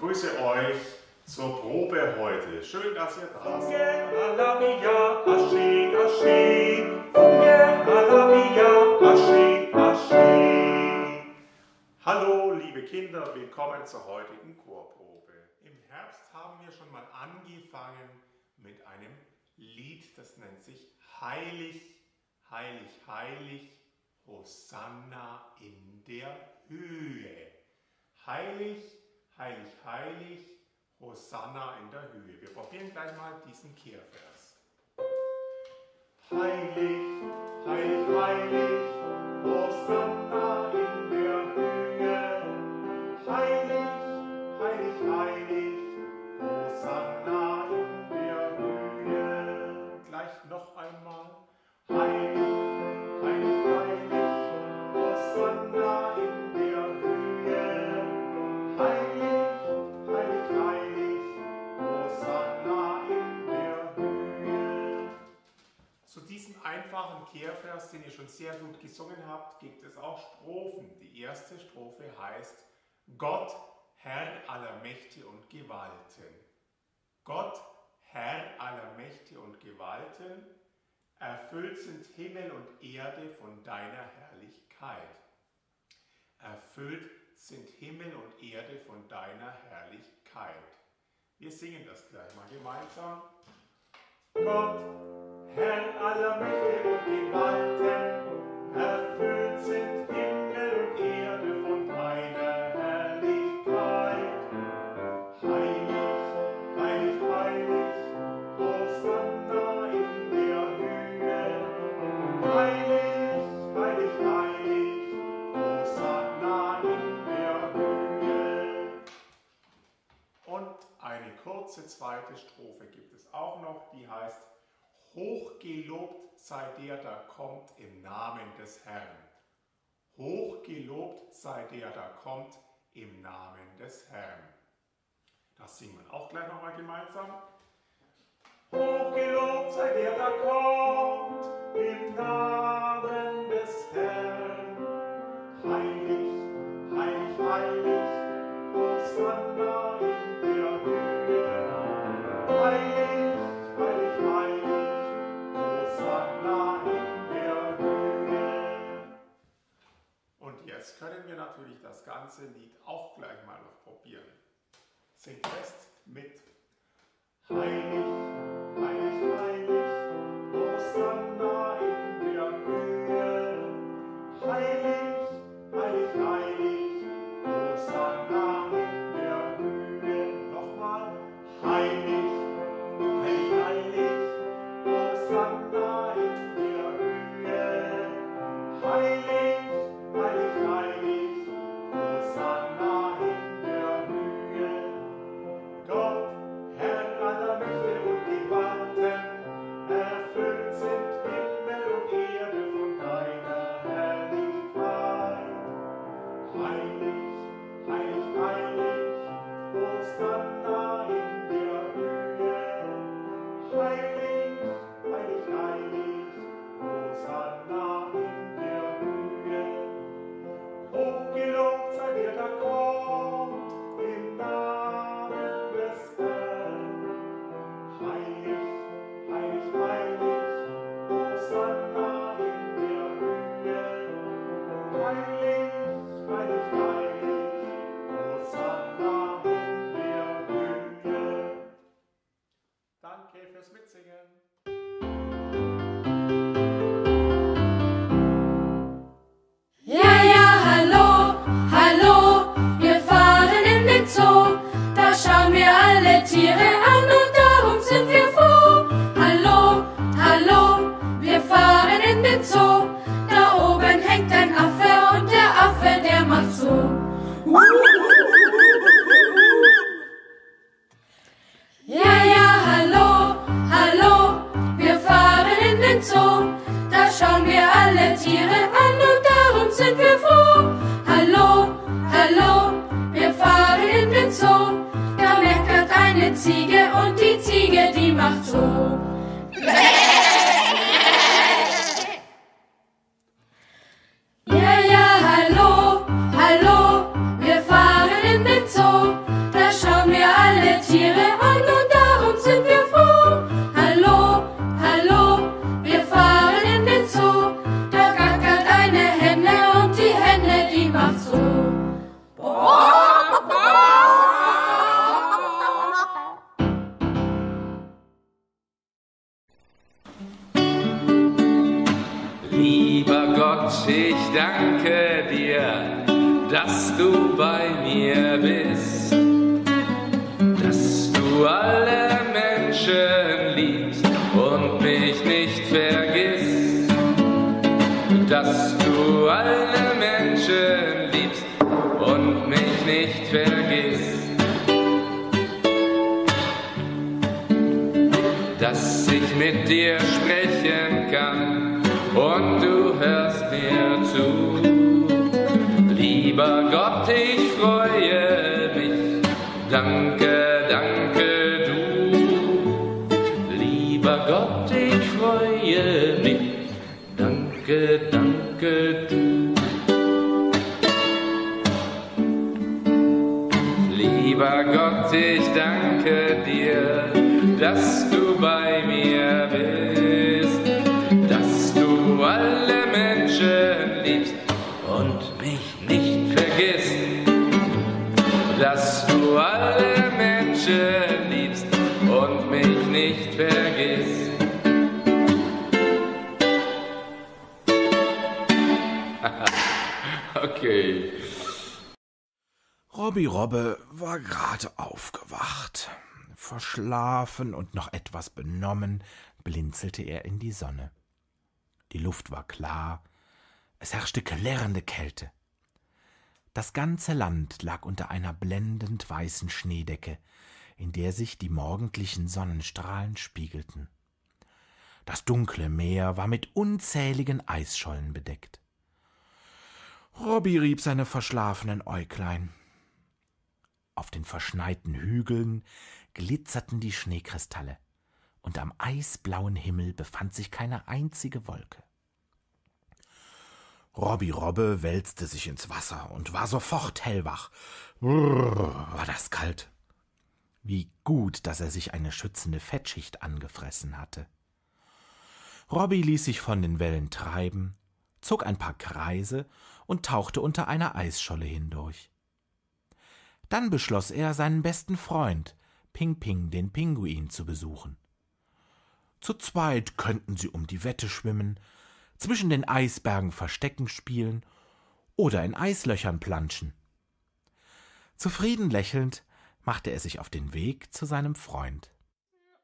begrüße euch zur Probe heute. Schön, dass ihr da seid. Hallo, liebe Kinder, willkommen zur heutigen Chorprobe. Im Herbst haben wir schon mal angefangen mit einem Lied, das nennt sich Heilig, Heilig, Heilig, Hosanna in der Höhe. Heilig, heilig, heilig, Hosanna in der Höhe. Wir probieren gleich mal diesen Kehrvers. Heilig, Kehrvers, den ihr schon sehr gut gesungen habt, gibt es auch Strophen. Die erste Strophe heißt Gott, Herr aller Mächte und Gewalten. Gott, Herr aller Mächte und Gewalten, erfüllt sind Himmel und Erde von deiner Herrlichkeit. Erfüllt sind Himmel und Erde von deiner Herrlichkeit. Wir singen das gleich mal gemeinsam. Gott, Herr aller Mächte und Gewalten, erfüllt sind Hochgelobt sei der, da kommt im Namen des Herrn. Hochgelobt sei der, da kommt im Namen des Herrn. Das singen wir auch gleich nochmal gemeinsam. Hochgelobt sei der, da kommt im Namen des Herrn. Natürlich das ganze Lied auch gleich mal noch probieren. Singt fest mit. Heilig, die ich danke dir, dass du bei mir bist, dass du alle Menschen liebst und mich nicht vergisst, dass du alle Menschen liebst und mich nicht vergisst. Dass ich mit dir sprechen kann Danke, du. Lieber Gott, ich danke dir, dass du bei mir bist, dass du alle Menschen liebst und mich nicht vergisst, dass du alle Menschen okay. Robby Robbe war gerade aufgewacht. Verschlafen und noch etwas benommen blinzelte er in die Sonne. Die Luft war klar, es herrschte klirrende Kälte. Das ganze Land lag unter einer blendend weißen Schneedecke, in der sich die morgendlichen Sonnenstrahlen spiegelten. Das dunkle Meer war mit unzähligen Eisschollen bedeckt. Robby rieb seine verschlafenen Äuglein. Auf den verschneiten Hügeln glitzerten die Schneekristalle, und am eisblauen Himmel befand sich keine einzige Wolke. Robby Robbe wälzte sich ins Wasser und war sofort hellwach. Brrr, war das kalt. Wie gut, dass er sich eine schützende Fettschicht angefressen hatte. Robby ließ sich von den Wellen treiben, zog ein paar Kreise und tauchte unter einer Eisscholle hindurch. Dann beschloss er, seinen besten Freund, Ping Ping, den Pinguin, zu besuchen. Zu zweit könnten sie um die Wette schwimmen, zwischen den Eisbergen Verstecken spielen oder in Eislöchern planschen. Zufrieden lächelnd machte er sich auf den Weg zu seinem Freund.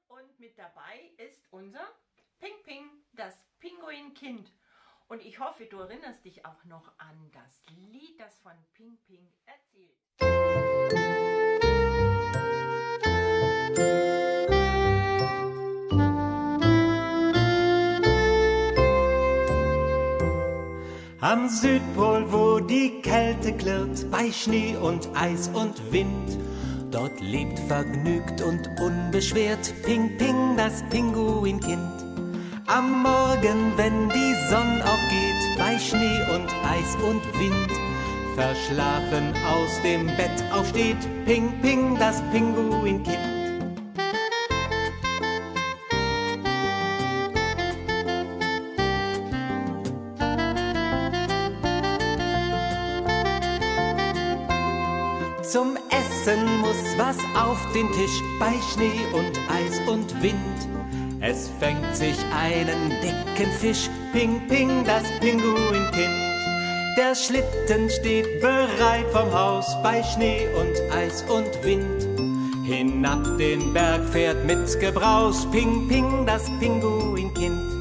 Und mit dabei ist unser Ping Ping, das Pinguinkind. Und ich hoffe, du erinnerst dich auch noch an das Lied, das von Ping Ping erzählt. Am Südpol, wo die Kälte klirrt, bei Schnee und Eis und Wind, dort lebt vergnügt und unbeschwert Ping Ping, das Pinguinkind. Am Morgen, wenn die Sonne aufgeht, bei Schnee und Eis und Wind, verschlafen aus dem Bett aufsteht Ping Ping, das Pinguinkind. Zum Essen muss was auf den Tisch bei Schnee und Eis und Wind. Es fängt sich einen dicken Fisch, Ping Ping, das Pinguinkind. Der Schlitten steht bereit vom Haus bei Schnee und Eis und Wind. Hinab den Berg fährt mit Gebraus Ping Ping, das Pinguinkind.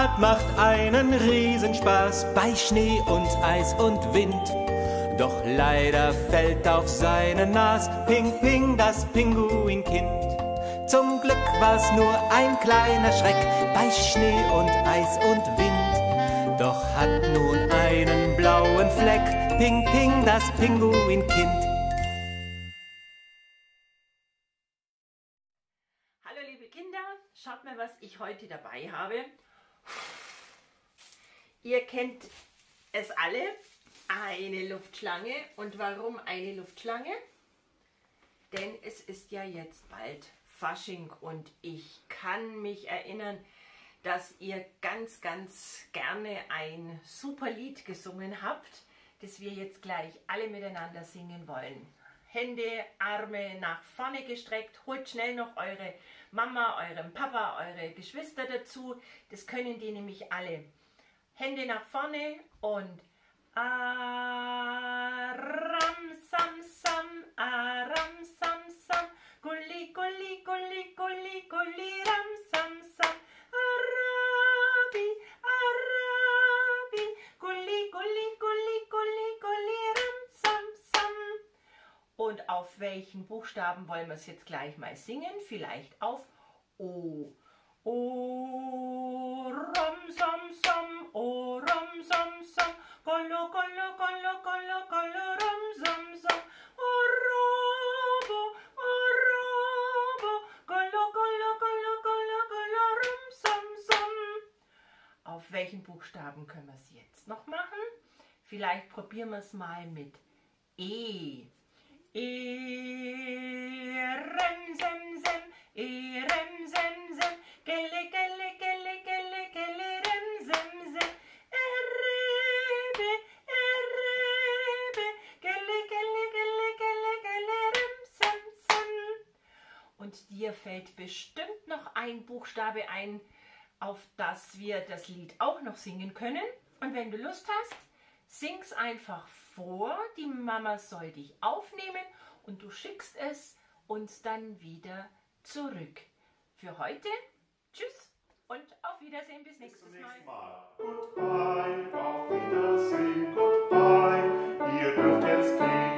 Fahrt macht einen Riesenspaß bei Schnee und Eis und Wind. Doch leider fällt auf seine Nas Ping Ping das Pinguinkind. Zum Glück war's nur ein kleiner Schreck bei Schnee und Eis und Wind. Doch hat nun einen blauen Fleck Ping Ping das Pinguinkind. Hallo liebe Kinder, schaut mal, was ich heute dabei habe. Ihr kennt es alle, eine Luftschlange. Und warum eine Luftschlange? Denn es ist ja jetzt bald Fasching und ich kann mich erinnern, dass ihr ganz, ganz gerne ein super Lied gesungen habt, das wir jetzt gleich alle miteinander singen wollen. Hände, Arme nach vorne gestreckt, holt schnell noch eure Mama, euren Papa, eure Geschwister dazu. Das können die nämlich alle. Hände nach vorne und Aram sam sam, aram sam sam, gulli gulli gulli gulli gulli ram sam sam, Und auf welchen Buchstaben wollen wir es jetzt gleich mal singen? Vielleicht auf O. O ram sam sam, o ram sam sam, gollo gollo gollo gollo gollo ram sam sam, o robo, o robo, gollo gollo gollo gollo gollo ram sam sam. Auf welchen Buchstaben können wir es jetzt noch machen? Vielleicht probieren wir es mal mit E. E, rem, sem, sem, e, rem, sem, sem, sem, sem, errebe, errebe, gelle, gelle, gelle, gelle, gelle, rem. Und dir fällt bestimmt noch ein Buchstabe ein, auf das wir das Lied auch noch singen können. Und wenn du Lust hast, sing's einfach vor, die Mama soll dich aufnehmen und du schickst es uns dann wieder zurück. Für heute, tschüss und auf Wiedersehen bis nächstes bis zum Mal. Mal. Goodbye, auf Wiedersehen, goodbye, ihr dürft jetzt gehen.